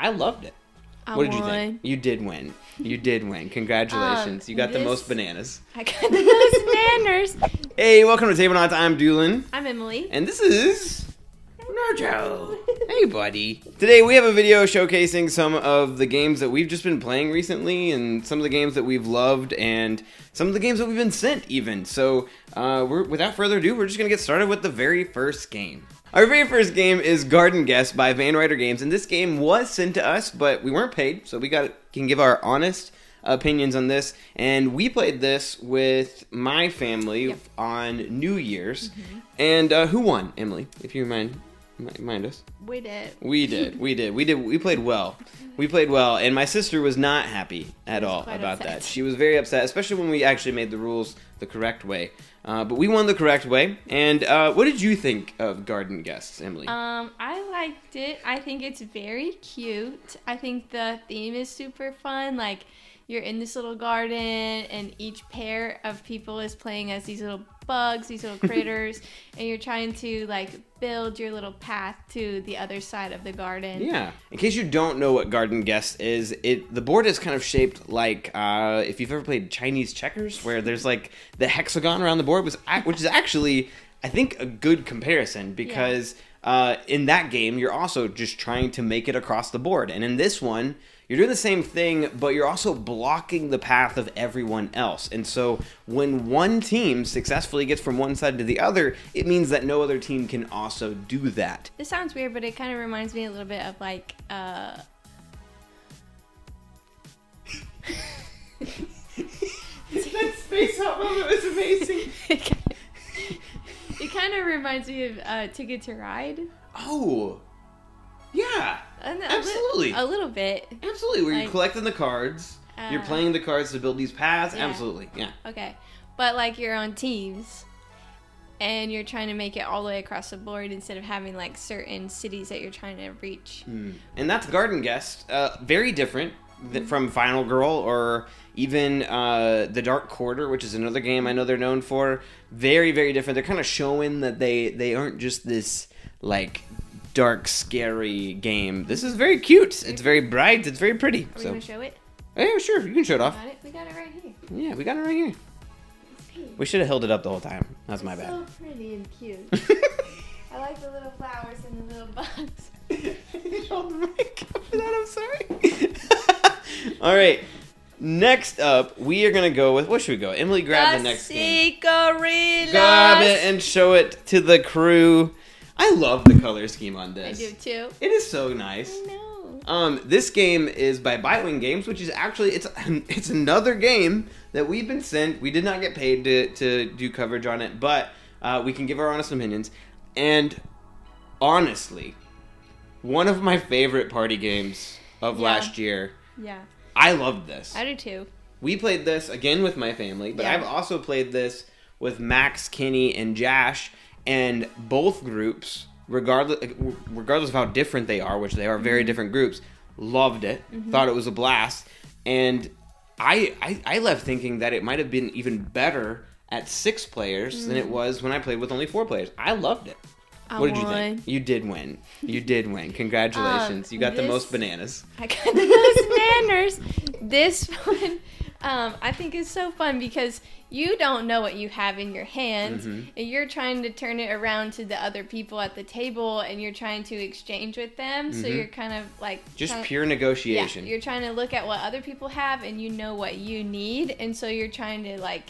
I loved it. I what did you think? You did win. You did win. Congratulations. Um, you got the most bananas. I got the most bananas. Hey, welcome to Tablenauts. I'm Doolin. I'm Emily. And this is Naruto. hey, buddy. Today we have a video showcasing some of the games that we've just been playing recently, and some of the games that we've loved, and some of the games that we've been sent, even. So, uh, we're, without further ado, we're just gonna get started with the very first game. Our very first game is Garden Guest by Van Ryder Games, and this game was sent to us, but we weren't paid, so we got can give our honest opinions on this. And we played this with my family Yep. on New Year's. And uh, who won, Emily? If you mind, mind us. We did. We did, we did, we did. We played well. We played well, and my sister was not happy at all about upset. that. She was very upset, especially when we actually made the rules the correct way. Uh, but we won the correct way. And uh, what did you think of Garden Guests, Emily? Um, I liked it. I think it's very cute. I think the theme is super fun. Like you're in this little garden and each pair of people is playing as these little bugs, these little critters, and you're trying to like build your little path to the other side of the garden. Yeah. In case you don't know what Garden Guest is, it the board is kind of shaped like uh, if you've ever played Chinese checkers, where there's like the hexagon around the board, was which is actually I think a good comparison because uh, in that game you're also just trying to make it across the board, and in this one you're doing the same thing, but you're also blocking the path of everyone else. And so when one team successfully gets from one side to the other, it means that no other team can also do that. This sounds weird, but it kind of reminds me a little bit of like uh that space out moment was amazing. it kind of reminds me of uh, Ticket to Ride. Oh, yeah, A li- Absolutely. A little bit. absolutely. Where you're collecting the cards, you're Uh, playing the cards to build these paths. Yeah. Absolutely, yeah. Okay. But like you're on teams and you're trying to make it all the way across the board instead of having like certain cities that you're trying to reach. And that's Garden Guest. Uh, very different th- from Final Girl or even uh, The Dark Quarter, which is another game I know they're known for. Very, very different. They're kind of showing that they they aren't just this like dark, scary game. This is very cute. It's very bright. It's very pretty. Are we So, gonna show it? yeah, sure, you can show it off. Got it? We got it right here. Yeah, we got it right here. We should have held it up the whole time. That's my bad. So pretty and cute. I like the little flowers and the little bugs. Hold the mic up for that, I'm sorry. All right. Next up, we are gonna go with what should we go? Emily, grab the next game. Grab it and show it to the crew. I love the color scheme on this. I do too. It is so nice. I know. Um, this game is by Bitewing Games, which is actually it's it's another game that we've been sent. We did not get paid to to do coverage on it, but uh, we can give our honest opinions. And honestly, one of my favorite party games of Yeah. last year. Yeah. I loved this. I do too. We played this again with my family, but Yeah. I've also played this with Max, Kenny, and Jash, and both groups, regardless regardless of how different they are, which they are Mm-hmm. very different groups, loved it, thought it was a blast, and I, I I left thinking that it might have been even better at six players than Mm. it was when I played with only four players. I loved it. I what did you won. think? You did win. You did win. Congratulations. Um, you got the most bananas. I got the most bananas. This one, um, I think is so fun because you don't know what you have in your hands, Mhm. and you're trying to turn it around to the other people at the table, and you're trying to exchange with them. So Mhm. you're kind of like Just trying- pure Yeah, negotiation. you're trying to look at what other people have, and you know what you need, and so you're trying to like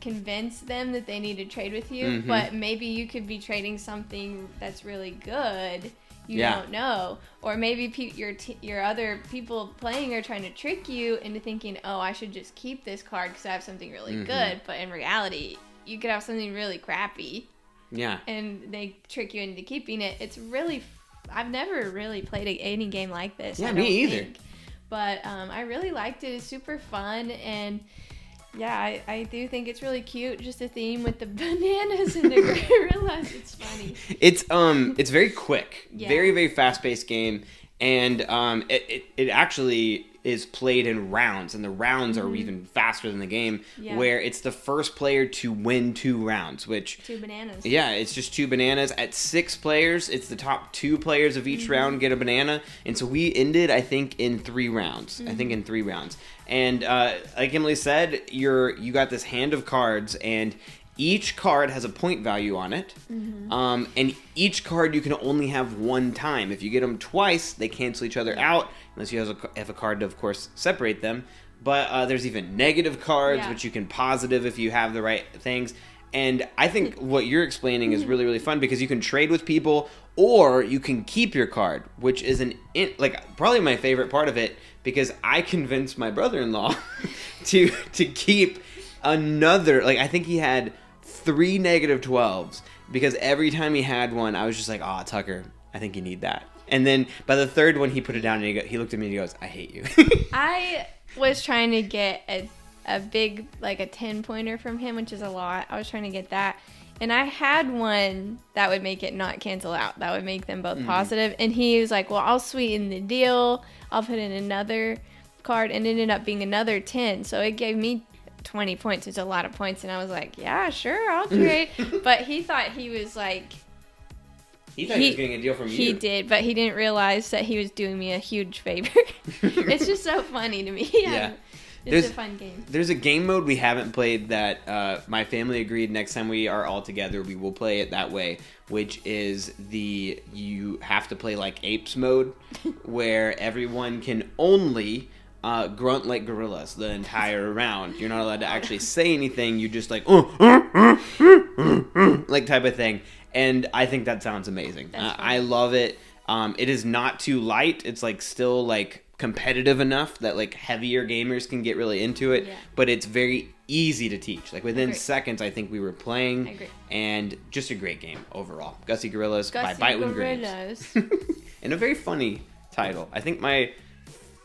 convince them that they need to trade with you. Mhm. But maybe you could be trading something that's really good. You Yeah. don't know, or maybe pe- your t- your other people playing are trying to trick you into thinking, "Oh, I should just keep this card because I have something really Mhm. good." But in reality, you could have something really crappy yeah. and they trick you into keeping it. It's really, f- I've never really played a, any game like this. Yeah, I me either. think. But um, I really liked it. It's super fun and. Yeah, I, I do think it's really cute. Just a theme with the bananas and the gorillas. It's funny. It's um it's very quick. Yeah. Very very fast-paced game and um, it, it it actually is played in rounds, and the rounds are even faster than the game, Mm-hmm. Yeah. where it's the first player to win two rounds, which Two bananas. yeah, it's just two bananas. At six players, it's the top two players of each round get a banana. And so we ended, I think, in three rounds. I think in three rounds. And uh, like Emily said, you're you got this hand of cards, and each card has a point value on it. Um, and each card you can only have one time. If you get them twice, they cancel each other out, unless you have a, have a card to, of course, separate them. But uh, there's even negative cards, Yeah. which you can positive if you have the right things. And I think what you're explaining is really really fun because you can trade with people or you can keep your card, which is an in, like probably my favorite part of it because I convinced my brother-in-law to to keep another like I think he had 3 negative 12s because every time he had one I was just like, "Oh, Tucker, I think you need that." And then by the third one he put it down and he, go, he looked at me and he goes, "I hate you." I was trying to get a, a big, like a 10 pointer from him, which is a lot. I was trying to get that. And I had one that would make it not cancel out. That would make them both mm-hmm. positive. And he was like, Well, I'll sweeten the deal. I'll put in another card. And it ended up being another 10. So it gave me 20 points. It's a lot of points. And I was like, Yeah, sure, I'll trade. but he thought he was like, he thought he, He- was getting a deal from you. he did, but he didn't realize that he was doing me a huge favor. it's just so funny to me. Yeah. It's There's- a fun game. There's a game mode we haven't played that uh, my family agreed next time we are all together we will play it that way, which is the you have to play like apes mode, where everyone can only uh, grunt like gorillas the entire round. You're not allowed to actually say anything. You just like "Uh, uh, uh, uh, uh, uh," like type of thing, and I think that sounds amazing. Uh. I love it. Um, it is not too light. It's like still like competitive enough that like heavier gamers can get really into it. Yeah. But it's very easy to teach. Like within seconds, I think we were playing. I agree. And just a great game overall. Gussy Gorillas Gussy by Graves. Gorillas. and a very funny title. I think my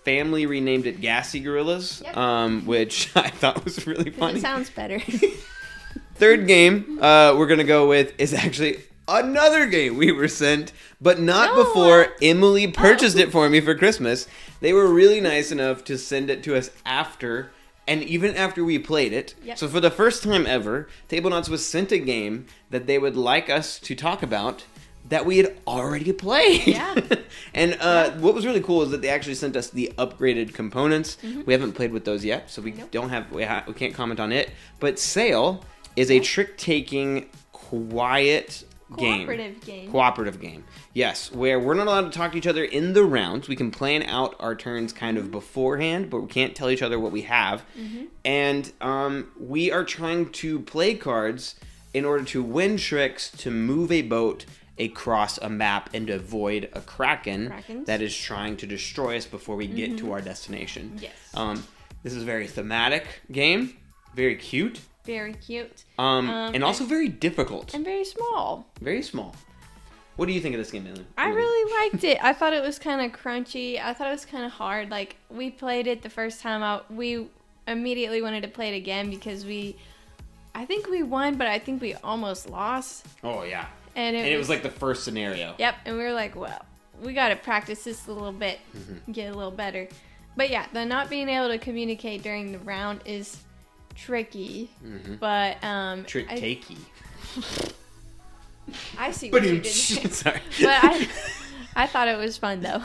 family renamed it Gassy Gorillas, Yep. um, which I thought was really funny. It sounds better. Third game uh, we're gonna go with is actually another game we were sent, but not No. before Emily purchased Oh. it for me for Christmas. They were really nice enough to send it to us after, and even after we played it. Yep. So for the first time ever, Tablenauts was sent a game that they would like us to talk about. That we had already played. Yeah. and uh, what was really cool is that they actually sent us the upgraded components. We haven't played with those yet, so we. Nope. don't have we, ha- we can't comment on it. But Sail is a trick taking quiet. Cooperative game. Cooperative game. Yes, where we're not allowed to talk to each other in the rounds. We can plan out our turns kind Mm-hmm. of beforehand, but we can't tell each other what we have. And um, we are trying to play cards in order to win tricks to move a boat across a map and avoid a kraken Krakens. that is trying to destroy us before we get to our destination. Mm-hmm. Yes. Um, this is a very thematic game, very cute, Very cute. um, Um, and also very difficult, And very small. very small. What do you think of this game, Emily? I really liked it. I thought it was kind of crunchy. I thought it was kind of hard. Like we played it the first time out, we immediately wanted to play it again because we, I think we won, but I think we almost lost. Oh yeah, And it, and it was like the first scenario. Yep, and we were like, well, we got to practice this a little bit, Mm-hmm. get a little better. But yeah, the not being able to communicate during the round is tricky. But um, Mm-hmm. Trick I, takey. I see what you did. there. Sorry. but I, I thought it was fun though.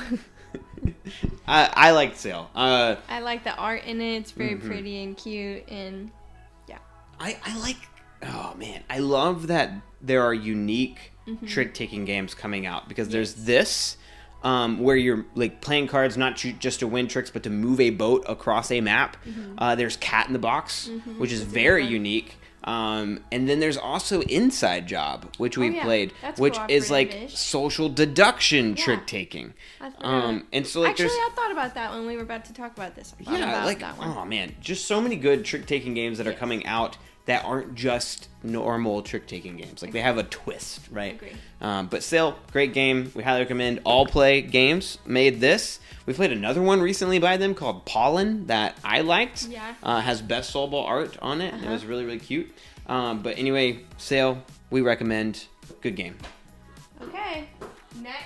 I, I liked Sail. Uh, I like the art in it. It's very Mhm. pretty and cute, and yeah. I, I like. Oh man, I love that there are unique Mm-hmm. trick taking games coming out because there's this. Um, where you're like playing cards not ju- just to win tricks but to move a boat across a map. Uh, there's Cat in the Box, which is Mm-hmm. That's very unique. Um, and then there's also Inside Job, which we've Oh, yeah. played, That's which is like social deduction Yeah. trick taking. Um, and so like actually, I thought about that when we were about to talk about this. I thought yeah, about like that one. oh man, just so many good trick taking games that are coming out that aren't just normal trick taking games. Like they have a twist, right? Agree. Um, but still, great game. We highly recommend. Allplay Games made this. We played another one recently by them called Pollen that I liked. Yeah. Uh, has best soulball art on it. It Uh-huh. was really really cute. Um, but anyway, Sail, we recommend. Good game. Okay, next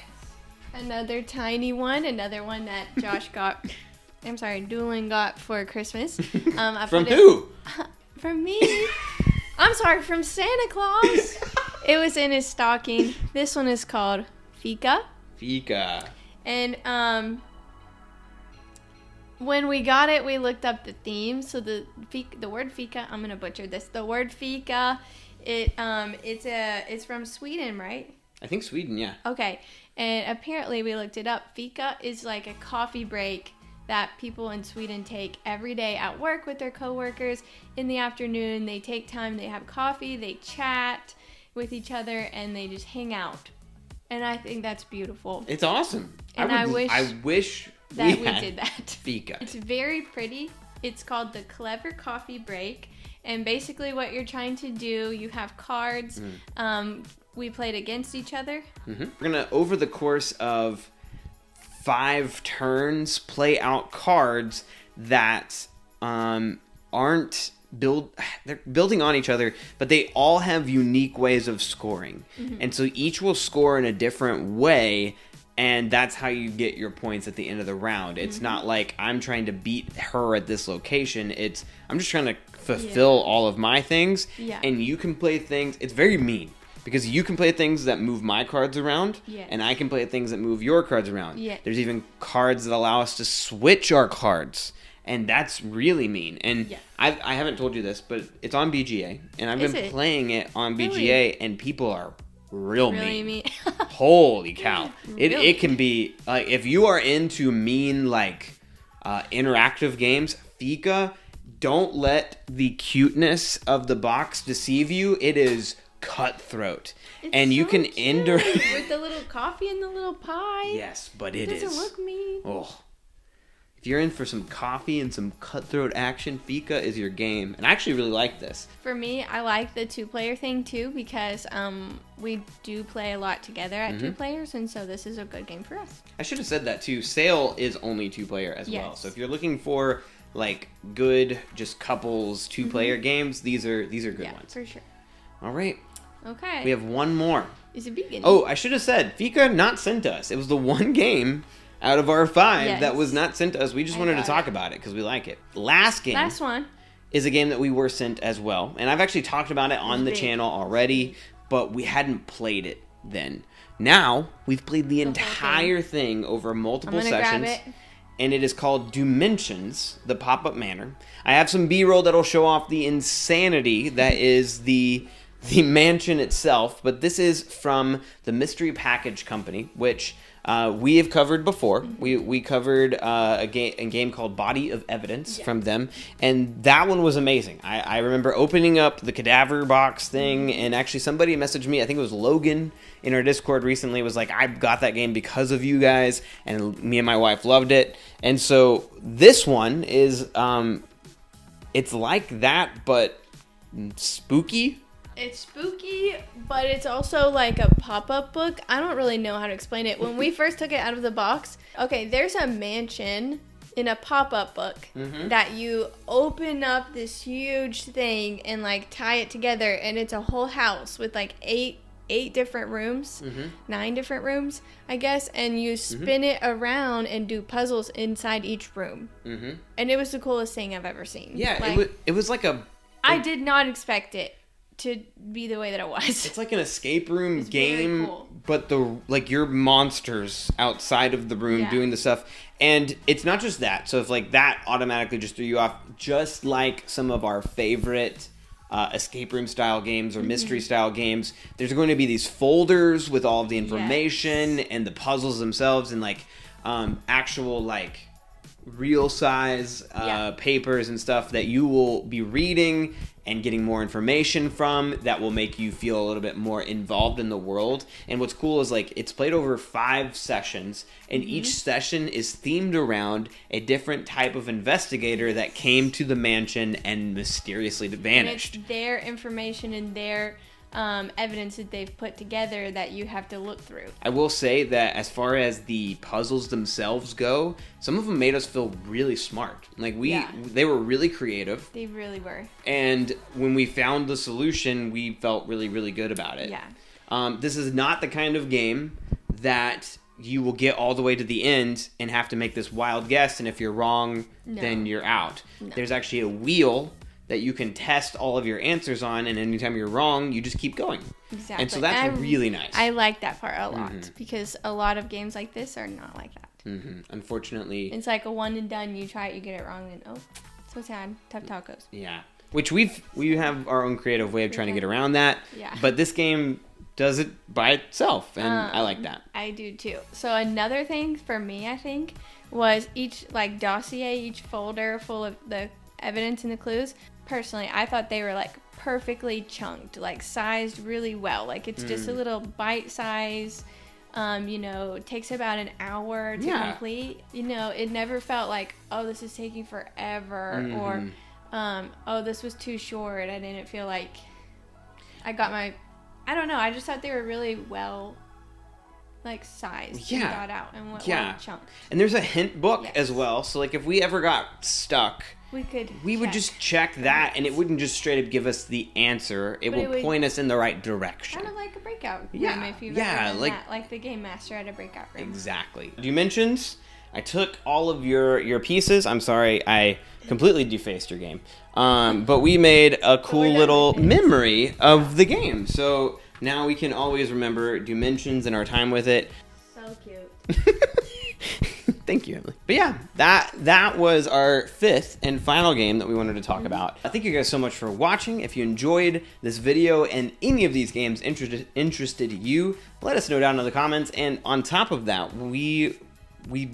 Another tiny one, another one that Josh got. I'm sorry, Doolin got for Christmas. Um, I From put it- who? From me. I'm sorry, from Santa Claus. it was in his stocking. This one is called Fika. Fika. And um when we got it, we looked up the theme. So the fika, the word fika, I'm gonna butcher this. The word fika, it um it's a it's from Sweden, right? I think Sweden, yeah. Okay. And apparently we looked it up. Fika is like a coffee break that people in Sweden take every day at work with their coworkers. In the afternoon, they take time, they have coffee, they chat with each other and they just hang out. And I think that's beautiful It's awesome. And would, I wish I wish that we, had did that. Fika. It's very pretty. It's called the Clever Coffee Break. And basically, what you're trying to do, you have cards. Mm. Um, we played against each other. hmm We're gonna over the course of five turns play out cards that um, aren't build they're building on each other but they all have unique ways of scoring. And so each will score in a different way and that's how you get your points at the end of the round. It's not like i'm trying to beat her at this location. It's i'm just trying to fulfill all of my things Yeah. and you can play things it's very mean because you can play things that move my cards around Yes. and i can play things that move your cards around Yeah. there's even cards that allow us to switch our cards and that's really mean and Yeah. I've, i haven't told you this but it's on bga and i've Is been it? playing it on bga Really? and people are real Really mean mean. holy cow it, Really? it can be like if you are into mean like uh, interactive games fika don't let the cuteness of the box deceive you it is cutthroat It's and you can indirect with the little coffee and the little pie. yes but it It is doesn't look mean. Oh. If you're in for some coffee and some cutthroat action, Fika is your game. And I actually really like this. For me, I like the two player thing too because um, we do play a lot together at Mm-hmm. two players, and so this is a good game for us. I should have said that too. Sail is only two player as well. Yes. So if you're looking for like good just couples two player games, these are these are good Mm-hmm. yeah, ones. for sure. All right. Okay. We have one more. is it vegan? Oh, I should have said Fika not sent us. It was the one game out of our five Yes. that was not sent to us. We just I wanted to talk it. about it because we like it. Last game. last one. is a game that we were sent as well. And I've actually talked about it on the big. channel already, but we hadn't played it then. Now we've played the whole entire thing over I'm multiple sessions. it. And it is called Doomensions, the pop up manor. I have some B roll that'll show off the insanity that is the the mansion itself, but this is from the Mystery Package Company, which uh, we have covered before. We we covered uh, a game a game called Body of Evidence from them, and that one was amazing. I, I remember opening up the cadaver box thing, and actually somebody messaged me. I think it was Logan in our Discord recently. Was like, I got that game because of you guys, and me and my wife loved it. And so this one is um, it's like that, but spooky. It's spooky, but it's also like a pop up book. I don't really know how to explain it. When we first took it out of the box, okay, there's a mansion in a pop up book Mm-hmm. that you open up this huge thing and like tie it together, and it's a whole house with like eight eight different rooms Mm-hmm. nine different rooms i guess and you spin it around and do puzzles inside each room Mm-hmm. and it was the coolest thing i've ever seen Yeah, Like, it, was, it was like a i did not expect it to be the way that it was it's like an escape room It's game, cool. but the like your monsters outside of the room Yeah. doing the stuff, and it's not just that. So if like that automatically just threw you off, just like some of our favorite. Uh, escape room style games or Mm-hmm. mystery style games. There's going to be these folders with all of the information and the puzzles themselves, and like um, actual like real size uh, Yeah. papers and stuff that you will be reading and getting more information from that will make you feel a little bit more involved in the world. And what's cool is like it's played over five sessions, and each session is themed around a different type of investigator that came to the mansion and mysteriously and vanished. it's their information and their um, evidence that they've put together that you have to look through. I will say that as far as the puzzles themselves go, some of them made us feel really smart. Like we, Yeah. they were really creative. They really were. and when we found the solution, we felt really, really good about it. Yeah. Um, this is not the kind of game that you will get all the way to the end and have to make this wild guess and if you're wrong No. then you're out No. there's actually a wheel that you can test all of your answers on and anytime you're wrong you just keep going Exactly. and so that's really nice I like that part a lot Mhm. because a lot of games like this are not like that. Mm-hmm. unfortunately It's like a one and done. You try it, you get it wrong, and oh, so sad. Tough tacos. yeah which we've we have our own creative way of trying to get around that Yeah. but this game does it by itself and i like Um, that I do too. So another thing for me, I think, was each like dossier, each folder full of the evidence and the clues. Personally, I thought they were like perfectly chunked, like sized really well. Like it's just a Mm. little bite size. Um, you know, takes about an hour to Yeah. complete. You know, it never felt like, oh, this is taking forever, Mhm. or um, oh, this was too short. I didn't feel like I got my. I don't know. I just thought they were really well, like sized Yeah. and thought out and what Yeah. chunked. and there's a hint book Yes. as well so like if we ever got stuck We could. we would just check that and it wouldn't just straight up give us the answer. It But will it would- point us in the right direction. Kind of like a breakout room Yeah, if you've yeah, ever like- that, like the game master at a breakout room. exactly. Doomensions i took all of your your pieces. I'm sorry i completely defaced your game. Um, but we made a cool little memory of the game. So now we can always remember Doomensions and our time with it. So cute. Thank you, Emily. But yeah, that that was our fifth and final game that we wanted to talk mm-hmm. about. I thank you guys so much for watching. If you enjoyed this video and any of these games interested interested you, let us know down in the comments. And on top of that, we we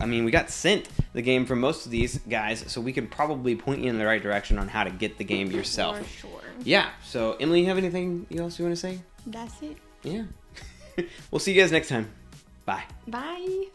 I mean we got sent the game from most of these guys, so we could probably point you in the right direction on how to get the game yourself. For sure. Yeah. So Emily, you have anything else you want to say? That's it. Yeah. we'll see you guys next time. Bye. Bye.